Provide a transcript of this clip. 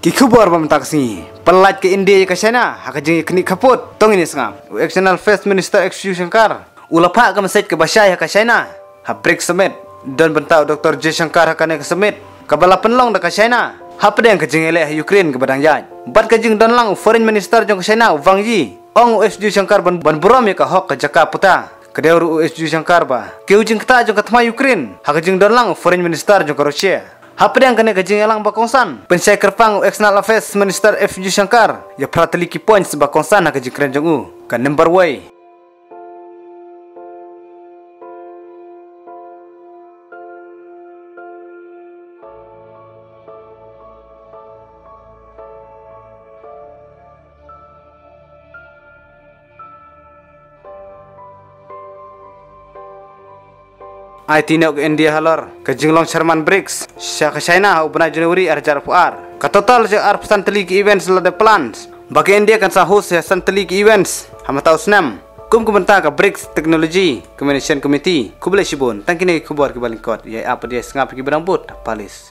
Ki khubor bam taksi. Pelat ke India ke China, hak jeng kini kaput. Tong ini sengam. External Affairs Minister XU Shankar. Ulapa ke mesej ke Basyai ke China. Ha break summit. Dan bentau Dr. J Shankar hakane ke summit. Kabala penlong ke China. Ha pedang ke jeng eleh Ukraine ke badang jaj. Bat ke jeng dan lang Foreign Minister jong China Wang Yi. Ong XU Shankar ban ban buram ya ke hok ke Jakarta. Kedeu XU Shankar ba. Ke ujung kata jong ke tma Ukraine. Hak jeng dan lang Foreign Minister jong Rusia. Apa yang kena kerja yang bakongsan? Pensai kerpang External Affairs Minister FJ Shankar ya prateli ki points bakongsan nak kerja keren jongu. Kan number way. Ai tinok India halor. Ke jinglong Sherman Briggs. Sya ke China u Januari ar jar puar ka total je ar pesan teli ke events la de plans. Bagi India kan sa host ya san teli ke events. Hama tau snam kum kum benta ka Briggs Technology Communication Committee. Kubule shibun tangkini kubar ke balingkot ya apa dia sengap ke berambut? Palis